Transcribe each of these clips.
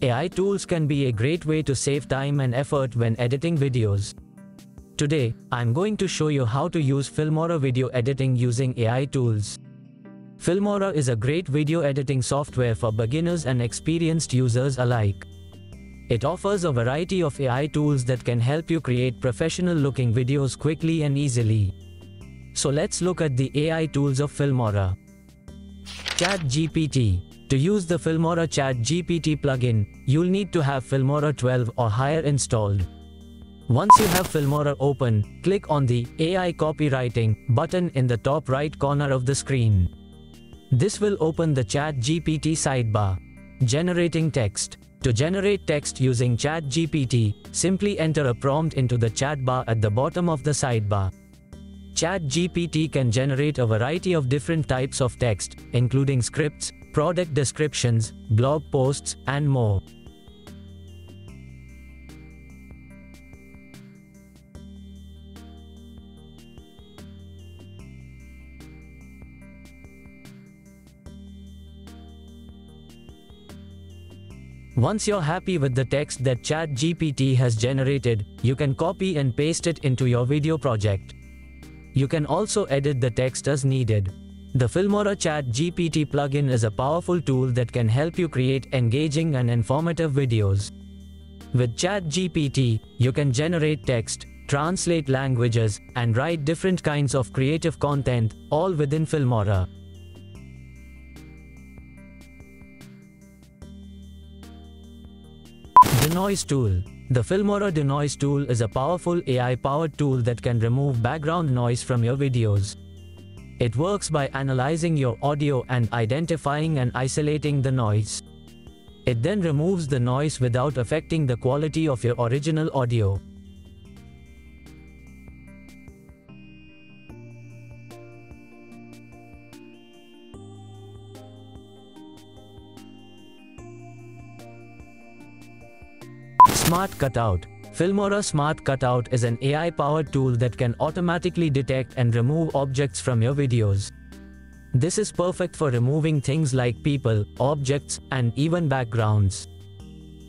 AI tools can be a great way to save time and effort when editing videos. Today, I'm going to show you how to use Filmora video editing using AI tools. Filmora is a great video editing software for beginners and experienced users alike. It offers a variety of AI tools that can help you create professional looking videos quickly and easily. So let's look at the AI tools of Filmora. ChatGPT to use the Filmora Chat GPT plugin, you'll need to have Filmora 12 or higher installed. Once you have Filmora open, click on the AI copywriting button in the top right corner of the screen. This will open the Chat GPT sidebar. Generating text. To generate text using Chat GPT, simply enter a prompt into the chat bar at the bottom of the sidebar. ChatGPT can generate a variety of different types of text, including scripts, product descriptions, blog posts, and more. Once you're happy with the text that ChatGPT has generated, you can copy and paste it into your video project. You can also edit the text as needed. The Filmora Chat GPT plugin is a powerful tool that can help you create engaging and informative videos. With Chat GPT, you can generate text, translate languages, and write different kinds of creative content, all within Filmora. Denoise Tool The Filmora Denoise tool is a powerful AI-powered tool that can remove background noise from your videos. It works by analyzing your audio and identifying and isolating the noise. It then removes the noise without affecting the quality of your original audio. Smart Cutout Filmora Smart Cutout is an AI-powered tool that can automatically detect and remove objects from your videos. This is perfect for removing things like people, objects, and even backgrounds.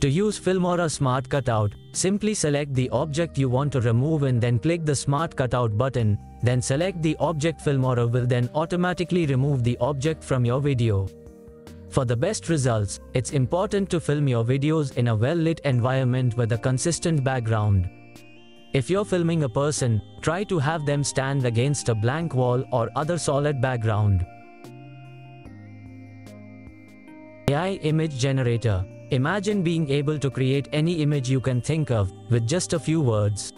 To use Filmora Smart Cutout, simply select the object you want to remove and then click the Smart Cutout button, then select the object Filmora will then automatically remove the object from your video. For the best results, it's important to film your videos in a well-lit environment with a consistent background. If you're filming a person, try to have them stand against a blank wall or other solid background. AI Image Generator Imagine being able to create any image you can think of, with just a few words.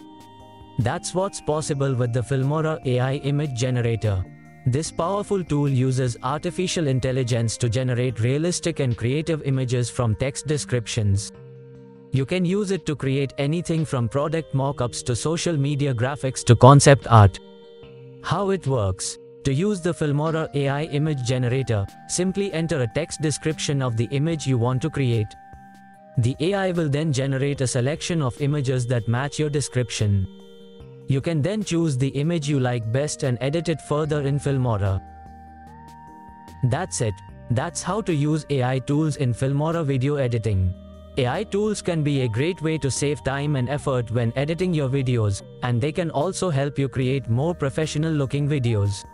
That's what's possible with the Filmora AI Image Generator. This powerful tool uses artificial intelligence to generate realistic and creative images from text descriptions. You can use it to create anything from product mockups to social media graphics to concept art. How it works. To use the Filmora AI image generator, simply enter a text description of the image you want to create. The AI will then generate a selection of images that match your description. You can then choose the image you like best and edit it further in Filmora. That's it. That's how to use AI tools in Filmora video editing. AI tools can be a great way to save time and effort when editing your videos, and they can also help you create more professional looking videos.